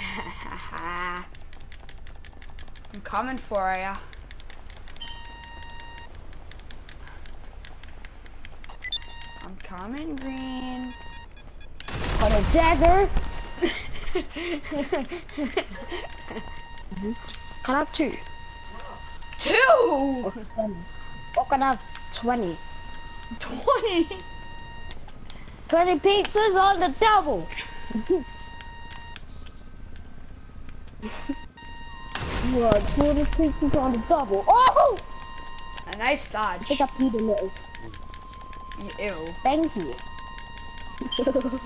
I'm coming for ya. I'm coming, Green. On a dagger. Can I have two? Two! Or can I have 20? Twenty! 20 pizzas on the double. what? 20 pizzas on the double. Oh! A nice I dodge. think I peed a little. Ew. Thank you.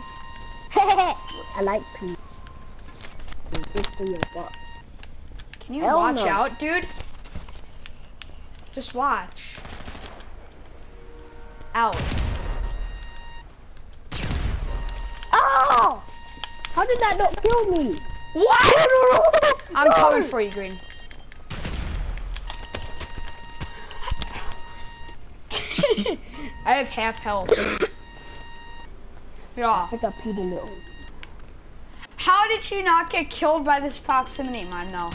I like pee. Just see your butt. Can you Hell watch no. out, dude? Just watch. Out. Oh! How did that not kill me? What? I'm oh. coming for you, Green. I have half health. Yeah. I peed a little. How did you not get killed by this proximity mine, though?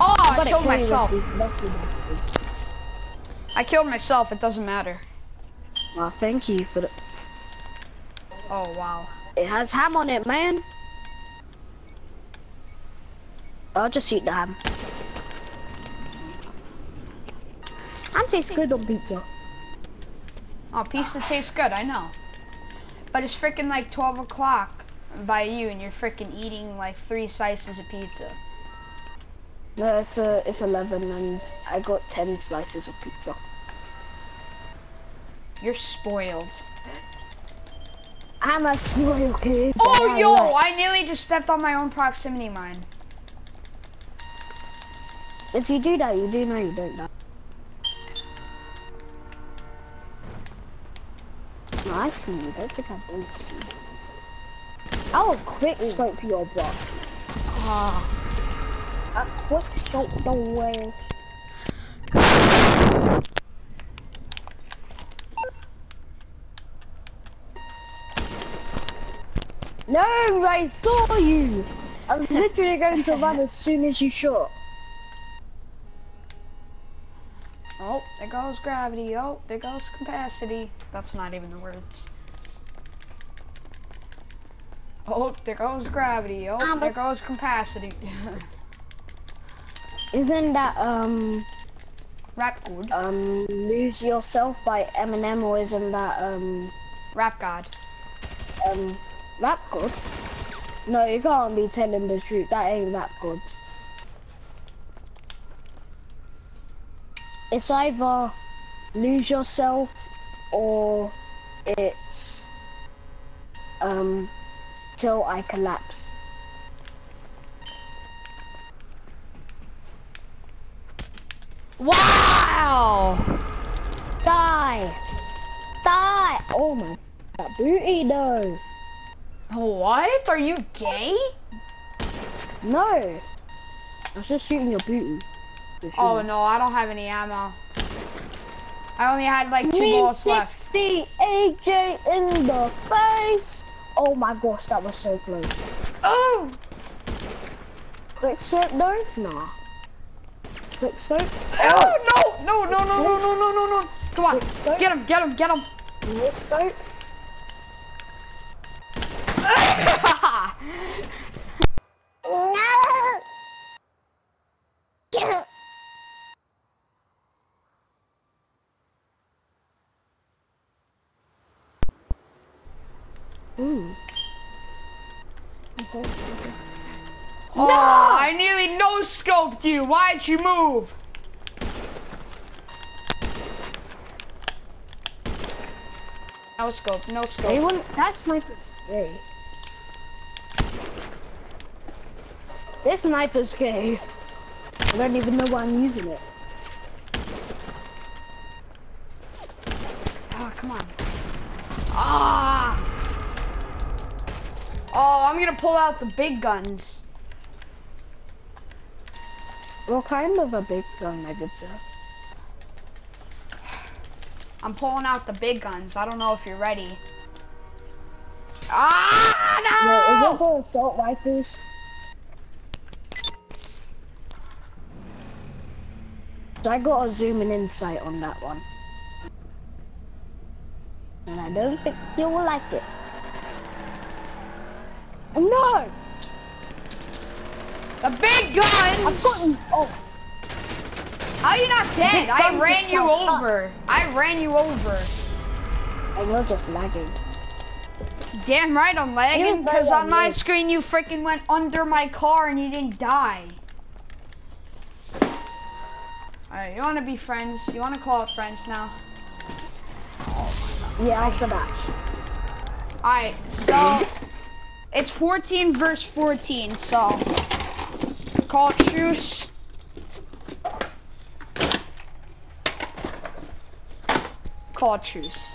Oh, I Gotta killed kill you with myself. these lucky bastards. I killed myself. It doesn't matter. Well, thank you for the. Oh, wow. It has ham on it, man. I'll just eat the ham. Ham tastes good on pizza. Oh, pizza tastes good, I know. But it's freaking like 12 o'clock by you, and you're freaking eating like three slices of pizza. No, it's uh, it's 11 and I got 10 slices of pizza. You're spoiled. I'm a spoiled kid. Oh, I yo, like- I nearly just stepped on my own proximity mine. If you do that, you do know you don't die. No, I see you. Don't think I don't see you. I will quick scope your butt. Ah. I quick scope the way. No, I saw you. I was literally going to run as soon as you shot. Oh, there goes gravity. Oh, there goes capacity. That's not even the words. Oh, there goes gravity. Oh, Um, there goes capacity. Isn't that um Rap good. um lose yourself by Eminem or isn't that um Rap god. um rap god? No, you can't be telling the truth. That ain't rap god. It's either lose yourself or it's um till I collapse. Wow! Die! Die! Oh my that booty though. What? Are you gay? No. I was just shooting your booty. Oh no, I don't have any ammo. I only had like two bullets left. 60 AJ in the face. Oh my gosh, that was so close. Oh! Quick scope though? Nah. Quick scope? Oh no! No, no, no, no, no, no, no, no! Come on! Get him, get him, get him! Quick scope? no! Hmm. Okay, okay. Oh, I nearly no scoped you. Why'd you move? No scope. No scope. wouldn't. That sniper's scary. This sniper's scary. I don't even know why I'm using it. Oh, come on. Ah! Oh, I'm gonna pull out the big guns. What kind of a big gun, I guess. I'm pulling out the big guns. I don't know if you're ready. Ah, no! Yo, is that for assault rifles? So I got a zoom and insight on that one. And I don't think you'll like it. Oh, no! The big guns! I've got him! Oh, How you not dead? I ran you so up. over. I ran you over. and you're just lagging. Damn right I'm lagging, because on my screen you freaking went under my car and you didn't die. Alright, you wanna be friends? You wanna call it friends now? Yeah, I that. Alright, so it's 14 verse 14, so call truce. Call truce.